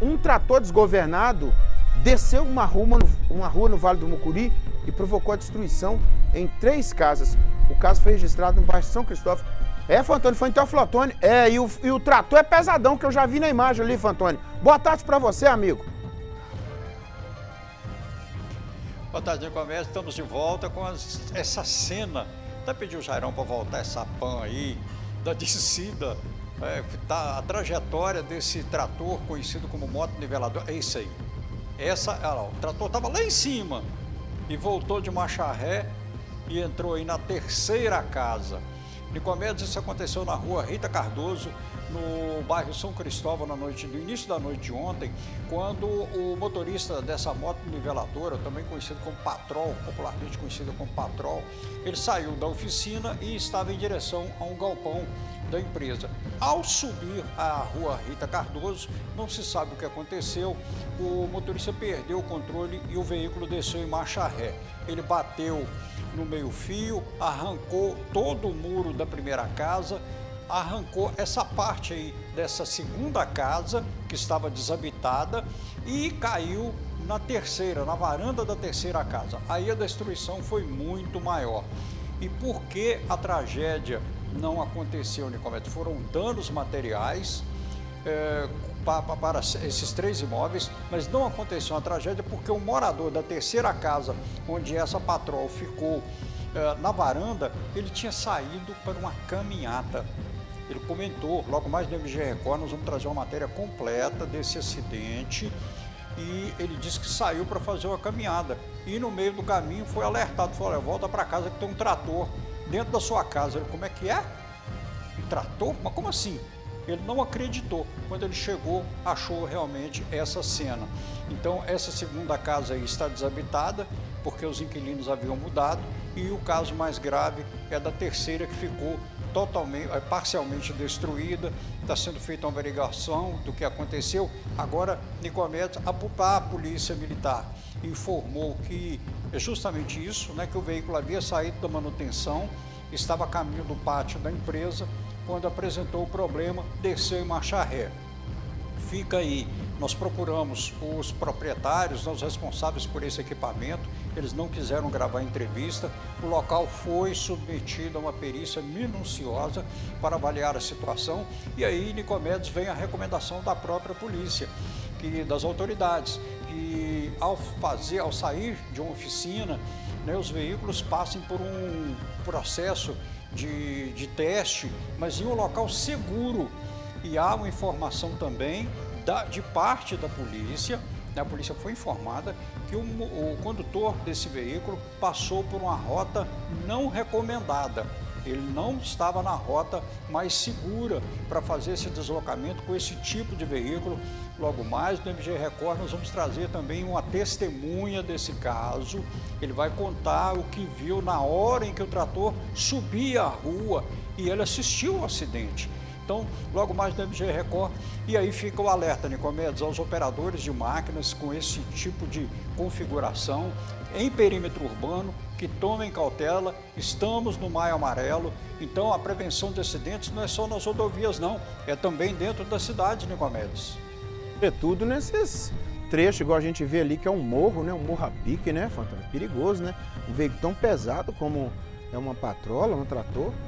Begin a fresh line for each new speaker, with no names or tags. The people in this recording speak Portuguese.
um trator desgovernado desceu uma rua, uma rua no Vale do Mucuri e provocou a destruição em três casas. O caso foi registrado no bairro São Cristóvão. É, Fantônio, foi em Teoflotone. É, e o, e o trator é pesadão, que eu já vi na imagem ali, Fantônio. Boa tarde para você, amigo.
Boa tarde, Comércio. Estamos de volta com as, essa cena. Até pediu o Jairão para voltar essa pan aí, da descida é, tá, a trajetória desse trator conhecido como moto nivelador, é isso aí. Essa, olha o trator estava lá em cima e voltou de marcha ré e entrou aí na terceira casa. Nicomedes, isso aconteceu na rua Rita Cardoso, no bairro São Cristóvão, na noite, no início da noite de ontem, quando o motorista dessa moto niveladora, também conhecido como Patrol, popularmente conhecido como Patrol, ele saiu da oficina e estava em direção a um galpão da empresa. Ao subir a rua Rita Cardoso, não se sabe o que aconteceu, o motorista perdeu o controle e o veículo desceu em marcha ré. Ele bateu no meio-fio, arrancou todo o muro da primeira casa, arrancou essa parte aí dessa segunda casa que estava desabitada e caiu na terceira, na varanda da terceira casa. Aí a destruição foi muito maior. E por que a tragédia não aconteceu, Nicomedes? Foram danos materiais é, para, esses três imóveis, mas não aconteceu uma tragédia porque o morador da terceira casa, onde essa patrol ficou é, na varanda, ele tinha saído para uma caminhada. Ele comentou, logo mais no MG Record, nós vamos trazer uma matéria completa desse acidente e ele disse que saiu para fazer uma caminhada e no meio do caminho foi alertado, falou, volta para casa que tem um trator dentro da sua casa. Ele, como é que é? Um trator? Mas como assim? Ele não acreditou. Quando ele chegou, achou realmente essa cena. Então, essa segunda casa está desabitada, porque os inquilinos haviam mudado, e o caso mais grave é da terceira que ficou totalmente, é, parcialmente destruída, está sendo feita uma averiguação do que aconteceu. Agora, Nicomedes, a, a Polícia Militar informou que é justamente isso, né, que o veículo havia saído da manutenção, estava a caminho do pátio da empresa, quando apresentou o problema, desceu em marcha ré. Fica aí nós procuramos os proprietários, os responsáveis por esse equipamento, eles não quiseram gravar entrevista. O local foi submetido a uma perícia minuciosa para avaliar a situação e aí, Nicomedes, vem a recomendação da própria polícia, que, das autoridades, que ao fazer, ao sair de uma oficina, né, os veículos passem por um processo de, de teste, mas em um local seguro. E há uma informação também da, de parte da polícia, né, a polícia foi informada que o, o condutor desse veículo passou por uma rota não recomendada. Ele não estava na rota mais segura para fazer esse deslocamento com esse tipo de veículo. Logo mais, no MG Record, nós vamos trazer também uma testemunha desse caso. Ele vai contar o que viu na hora em que o trator subia a rua e ele assistiu ao acidente. Então, logo mais no MG Record. E aí fica o alerta, Nicomedes, aos operadores de máquinas com esse tipo de configuração em perímetro urbano, que tomem cautela, estamos no Maio Amarelo, então a prevenção de acidentes não é só nas rodovias não, é também dentro da cidade, Nicomedes.
É tudo nesses trechos, igual a gente vê ali, que é um morro, né? um morro a pique, né, Fantônio? Perigoso, né? Um veículo tão pesado como é uma patrola, um trator,